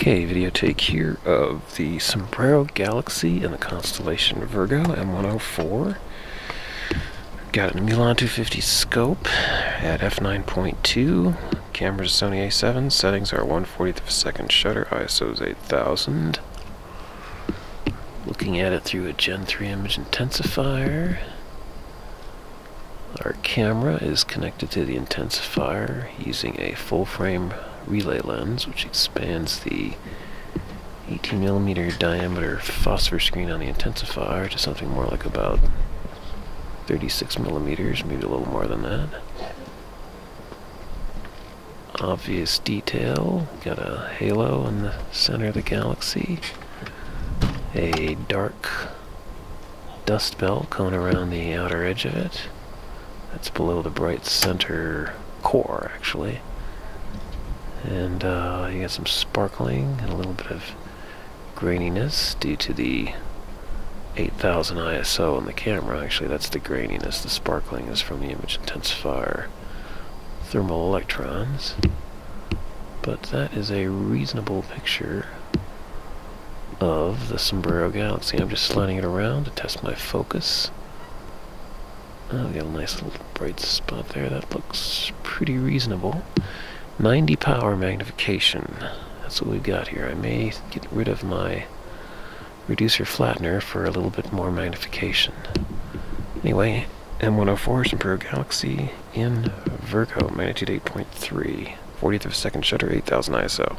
Okay, video take here of the Sombrero Galaxy in the constellation Virgo M104. Got a Mewlon 250 scope at f9.2. Camera's Sony A7. Settings are 140th of a second shutter. ISO is 8000. Looking at it through a Gen 3 image intensifier. Our camera is connected to the intensifier using a full frame relay lens, which expands the 18 millimeter diameter phosphor screen on the intensifier to something more like about 36 millimeters, maybe a little more than that. Obvious detail, got a halo in the center of the galaxy, a dark dust belt going around the outer edge of it. That's below the bright center core, actually. And uh, you got some sparkling and a little bit of graininess due to the 8000 ISO on the camera. Actually, that's the graininess. The sparkling is from the image intensifier thermal electrons. But that is a reasonable picture of the Sombrero Galaxy. I'm just sliding it around to test my focus. Oh, got a nice little bright spot there. That looks pretty reasonable. 90 power magnification. That's what we've got here. I may get rid of my reducer flattener for a little bit more magnification. Anyway, M104 Sombrero Galaxy in Virgo, magnitude 8.3, 40th of a second shutter, 8000 ISO.